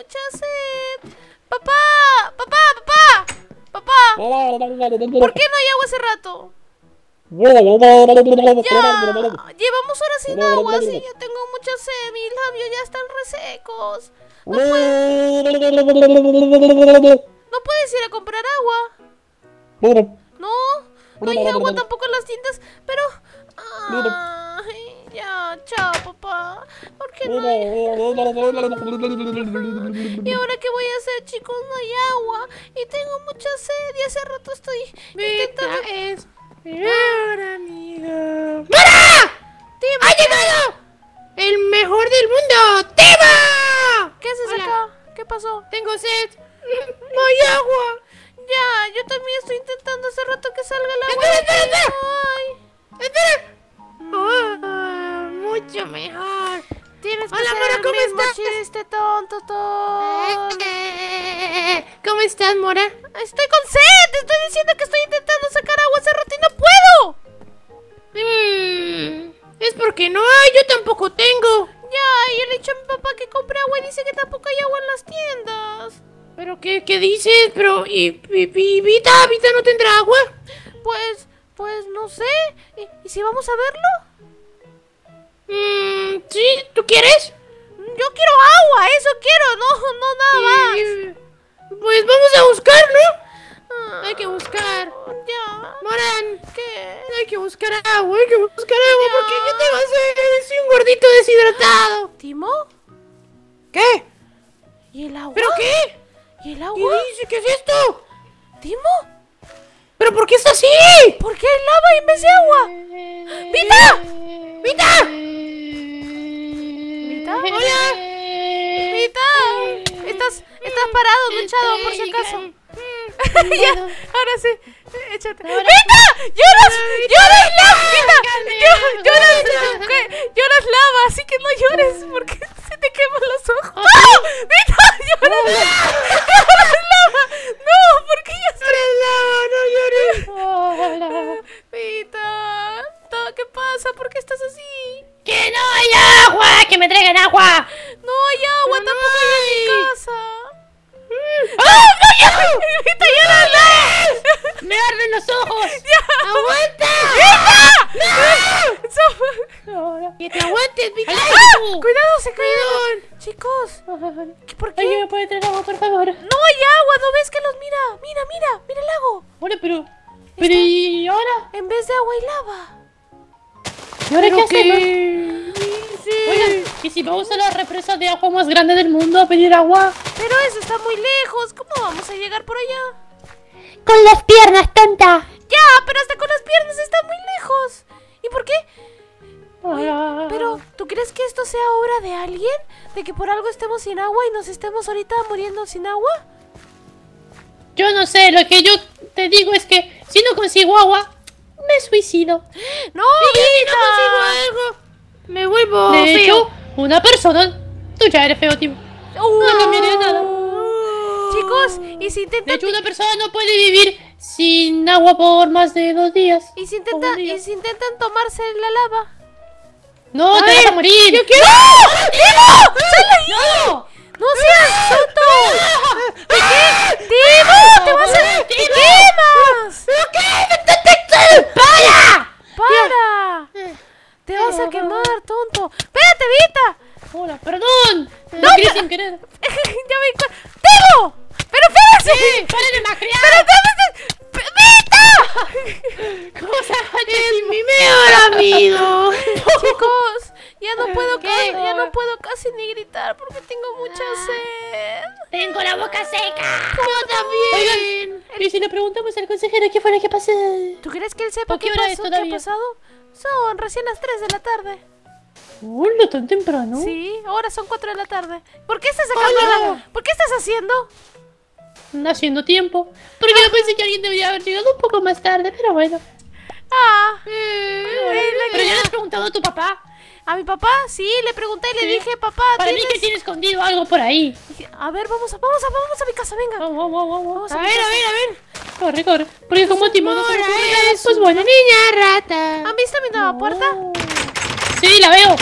mucha. Papá, papá, papá, papá. ¿Por qué no hay agua hace rato? Ya, llevamos horas sin agua, sí, yo tengo mucha sed, mis labios ya están resecos. No puedes, no puedes ir a comprar agua. No, no hay agua tampoco en las tiendas, pero... Ay, ya, chao, papá. ¿Por qué no hay... ¿Y ahora qué voy a hacer, chicos? No hay agua. Y tengo mucha sed y hace rato estoy intentando... es mejor amigo. ¡Mara! ¡Ha llegado! ¡El mejor del mundo! ¡Timo! ¿Qué haces Hola. acá? ¿Qué pasó? Tengo sed. No hay agua. Ya, yo también estoy intentando hace rato que salga el agua. Espera, espera, espera. ¡Espera! Ah, mucho mejor. tienes que Hola, Mora, el ¿cómo mismo estás? chiste, tonto, tonto. ¿Cómo estás, Mora? Estoy con sed, te estoy diciendo que estoy intentando sacar agua hace rato y no puedo. Mm, es porque no hay, yo tampoco tengo. Ya, yo le he dicho a mi papá que compre agua y dice que tampoco hay agua en las tiendas. ¿Pero qué, qué dices? Pero, ¿y, y, y Vita? ¿Vita no tendrá agua? Pues, pues no sé. ¿Y, y si vamos a verlo? Mm, ¿Sí? ¿Tú quieres? Yo quiero agua, eso quiero, no, no nada más. Pues vamos a buscar, ¿no? Ah, Hay que buscar. Ya. Moran, ¿Qué? hay que buscar agua, hay que buscar agua porque yo tengo sed, soy un gordito deshidratado. ¿Timo? ¿Qué? ¿Y el agua? ¿Pero qué? ¿Y el ¿Qué agua? dice? ¿Qué es esto? ¿Timo? ¿Pero por qué está así? ¿Por qué hay lava en vez de agua? ¡Vita! ¡Vita! ¡Hola! ¡Vita! Estás, estás parado, duchado, por si acaso. ya, ahora sí. Échate. ¡Vita! ¡Lloras! ¡Lloras lava! ¡Vita! Llo- ¡Lloras! ¿qué? ¡Lloras lava! Así que no llores porque se te queman los ojos. ¡No! ¡Vita! ¡Lloras lava! ¡Lloras lava! ¡No! ¿Por qué ya se... Hola. Vita, to- ¿qué pasa? ¿Por qué estás así? ¡Que no hay agua! ¡Que me traigan agua! No hay agua Pero no tampoco hay en mi hay. casa. ¡Ah! ¡No! ¡Ya! ¡Vita, lloras lava! ¡Me arden los ojos! ¡Ya! ¡Aguanta! So- ¡Que te aguantes, Vita! ¡Ah! ¡Cuidado, se cayeron! Chicos, ¿qué- ¿por qué? ¿Alguien me puede traer agua, por favor? No hay agua, ¿no ves que los mira? Mira, mira, mira el lago. Bueno, pero... ¿Pero y ahora? En vez de agua hay lava. ¿Y ahora qué ¿Pero hacemos? Oigan, ¿y si vamos a la represa de agua más grande del mundo a pedir agua? Pero eso está muy lejos. ¿Cómo vamos a llegar por allá? ¡Con las piernas, tonta! Ya, pero hasta con las piernas está muy lejos. ¿Y por qué? Ah. Pero, ¿tú crees que esto sea obra de alguien? ¿De que por algo estemos sin agua y nos estemos ahorita muriendo sin agua? Yo no sé, lo que yo te digo es que si no consigo agua, me suicido. ¡No, si no consigo algo, me vuelvo de feo. hecho, una persona... Tú ya eres feo, tío. No cambiaría nada. Chicos, ¿y si De intentan, hecho, una persona no puede vivir sin agua por más de dos días. y si día. y si intentan tomarse la lava? No, A te vas ver, a morir. ¡Yo quiero! ¡No! ¡Timo! ¡Sal de ahí! ¡No! ¡No seas tonto! ¿Por qué? ¡Timo! ¡Te vas a... ¡Te quemas! ¡Para! ¡Para! ¡Te vas a quemar, tonto! ¡Espérate, Vita! Hola, perdón. No, No, quería no. sin querer. ya me. ¡Timo! ¡Pero espérate! ¡Paren de macrear! ¡Pero espérate! ¡Vita! ¿Cómo se llama? ¡Es mi mejor amigo! Chicos, ya no puedo casi, ya no puedo casi ni gritar porque tengo mucha sed. Tengo la boca seca. Yo también. Oigan, y si le preguntamos al consejero qué fue lo que pasó. ¿Tú crees que él sepa ¿Por qué, qué hora es pasó, qué ha pasado? Son recién las 3 de la tarde. Hola, tan temprano. Sí, ahora son 4 de la tarde. ¿Por qué estás sacando la... ¿Por qué estás haciendo? Haciendo tiempo. Porque yo pensé que alguien debería haber llegado un poco más tarde, pero bueno. Ah, Pero ya le has preguntado a tu papá. A mi papá, sí, le pregunté y le Sí. dije, papá, Para mí que tiene escondido algo por ahí. A ver, vamos a, vamos a, vamos a mi casa, venga. Vamos, vamos, vamos, Vamos vamos. a mi casa. ver. Corre, corre. Porque como no se le Mora ocurre nada, es pues bueno. niña rata. ¿Han visto mi nueva puerta? Sí, la veo.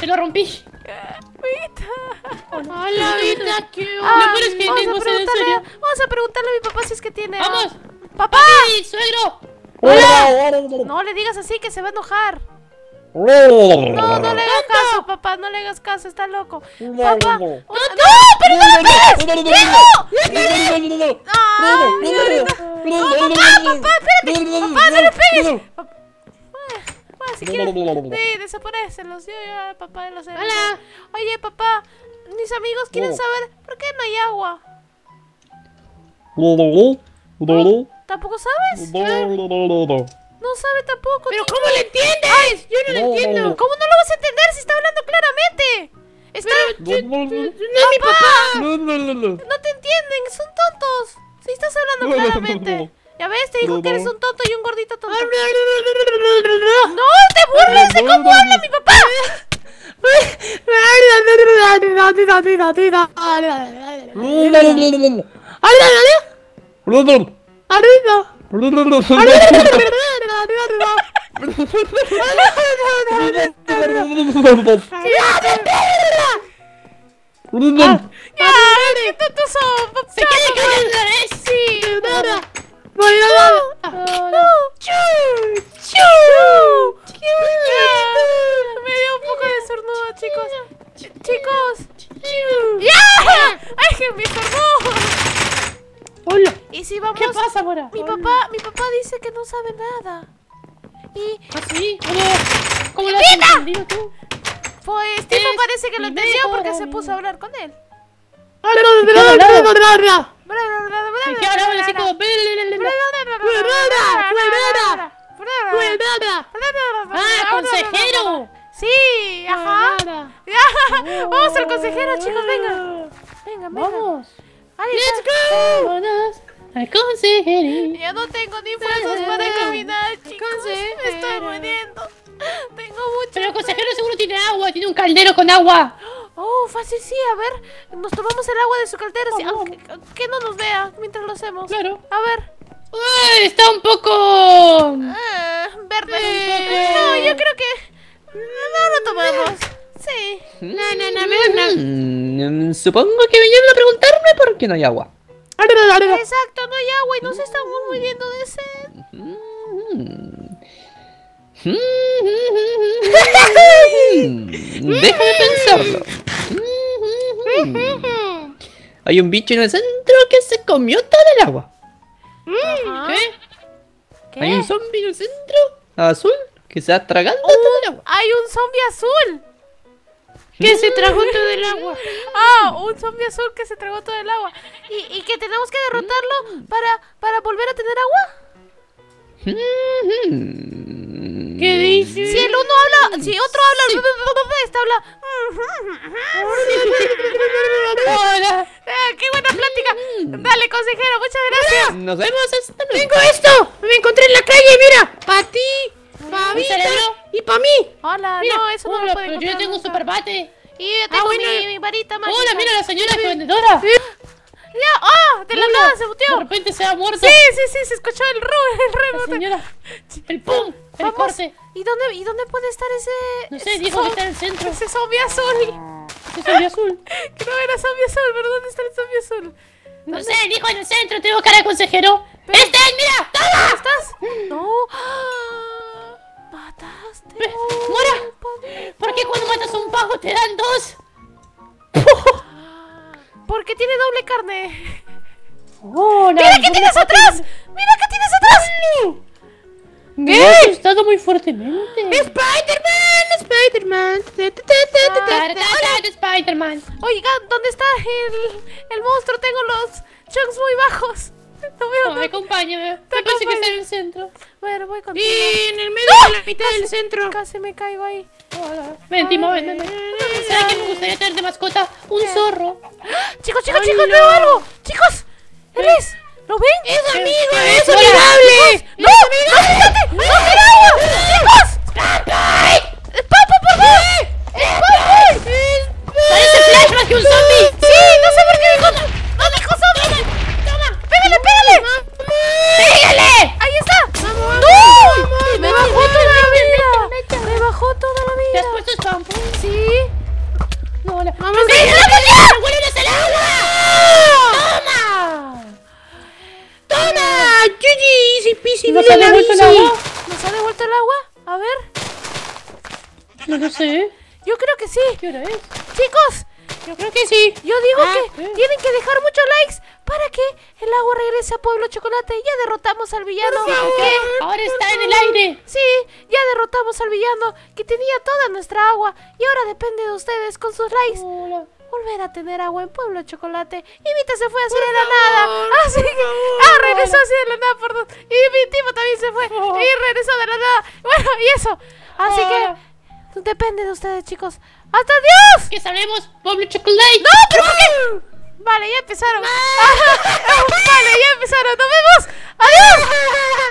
Te lo rompí. Vita. Hola, Vita, ¿qué Ah, es que vamos, a preguntarle, vamos a preguntarle a mi papá si es que tiene. ¡Vamos! ¡Papá! ¡Papi, suegro! No le digas así que se va a enojar. No, No, no le hagas caso, papá, no le hagas caso, está loco. Papá. no. ¡No! ¡Perdón! ¡Ah, señorita! ¡Papá, no le pegues! Bueno, si quieres, sí, desaparécelos. Yo ya, papá, los Hola. Oye, papá, mis amigos quieren Oh. saber por qué no hay agua. ¿Tampoco sabes? No sabe tampoco. ¿Pero chico. cómo le entiendes? Yo no lo entiendo. ¿Cómo no lo vas a entender si está hablando claramente? Está... No es mi papá. No te entienden, son tontos. Si estás hablando claramente. Ya ves, te dijo que eres un tonto y un gordito tonto. ¡No te burles de cómo habla mi papá! ¡Ya! ¡Qué tontos son, papá! ¿Se no sabe nada. Y ¿Ah, sí? ¿Cómo, cómo lo has entendido tú? pues parece que lo entendió porque se puso a hablar con él. ¿Y qué ahora habla así. ¡Ah, consejero! Sí, ajá. Vamos al consejero, chicos, venga. Venga, venga. Vamos. ¡Let's go! Consejero. Ya no tengo ni fuerzas para caminar, chicos. Me estoy muriendo. Tengo mucho. Pero el consejero seguro tiene agua, tiene un caldero con agua. Oh, fácil, sí. A ver, nos tomamos el agua de su caldera. sí, aunque, que no nos vea mientras lo hacemos. Claro. A ver. Uy, está un poco... Ah, verde. Eh. No, yo creo que. No lo tomamos. Sí. No, no, no, no. Mm, Supongo que vinieron a preguntarme por qué no hay agua. Exacto, no hay agua y nos estamos muriendo de sed. Mm, Déjame pensarlo. Hay un bicho en el centro que se comió todo el agua. ¿Qué? ¿Qué? Hay un zombie en el centro azul que se ha tragado todo el agua. Hay un zombie azul. Que se tragó todo el agua. Ah, un zombie azul que se tragó todo el agua. ¿Y, y que tenemos que derrotarlo para, para volver a tener agua? ¿Qué dice? Si el uno habla, si otro habla, este habla. Ah, ¡Qué buena plática! Dale, consejero, muchas gracias. Nos vemos. Tengo esto. Me encontré en la calle, mira. Para ti, para Y para mí. Hola, Mira, no, eso no hola, lo puede pero yo tengo un super bate. Y yo tengo bueno. mi, mi varita mágica. Hola, mira la señora vendedora. ¡Ya! ¡Ah! De la nada se De buteó. repente se ha muerto. Sí, sí, sí, se escuchó el ru, el rebote. señora. El pum. El Vamos. corte. ¿Y dónde, ¿Y dónde puede estar ese. No sé, ese dijo que está en el centro. Ese zombie azul. Es el azul. Que no era zombie azul, pero ¿dónde está el zombie azul? No sé, dijo en el centro. Tengo cara de consejero. ¡Este es, mira! ¡Toma! ¿Estás? No. Cuando matas a un pavo te dan dos? Porque tiene doble carne. Hola. ¡Mira qué tienes atrás! ¡Mira qué tienes atrás! Me he asustado muy fuertemente. ¡Spider-Man! ¡Spider-Man! Spider-Man. Oiga, ¿dónde está el, el monstruo? Tengo los chunks muy bajos. No No, nada. acompáñame. Te Me parece que está en el centro. Bueno, voy contigo. en el medio ¡Ah! de la mitad del centro. Casi me caigo ahí. Ven, Timo, ven, ven. ¿Sabes que me gustaría tener de mascota? Un zorro. Chicos, chicos, chicos, veo algo. Chicos, él es. ¿Lo ven? ¡Es amigo! ¡Es ¡Es amigable! ¡No! ¡No! ¡No agua! ¡Chicos! ¡Papo, por favor! ¡Papo! ¡Parece flashback que un zombie! Sí, no sé por qué dijo. ¡No dijo zombie! ¡Toma! ¡Pégale, pégale! ¡Pégale! ¡Ahí está! ¡No! ¡Me bajó toda la vida! ¡Me bajó A ver, No lo sé. yo creo que sí. ¿Qué hora es? Chicos, Yo creo que sí. yo digo Ah, que tienen que dejar muchos likes para que el agua regrese a Pueblo Chocolate. Ya derrotamos al villano. que- Ahora está en el aire. Sí, ya derrotamos al villano que tenía toda nuestra agua y ahora depende de ustedes con sus likes. Hola. Volver a tener agua en Pueblo Chocolate. Y Vita se fue así de la nada. Así que. Ah, regresó así de la nada, perdón. Y mi tipo también se fue. Y regresó de la nada. Bueno, y eso. Así que. Depende de ustedes, chicos. ¡Hasta Dios! que sabemos? ¡Pobre chocolate! ¡No, pero por qué! Vale, ya empezaron. ¡Ah! vale, ya empezaron. ¡Nos vemos! ¡Adiós!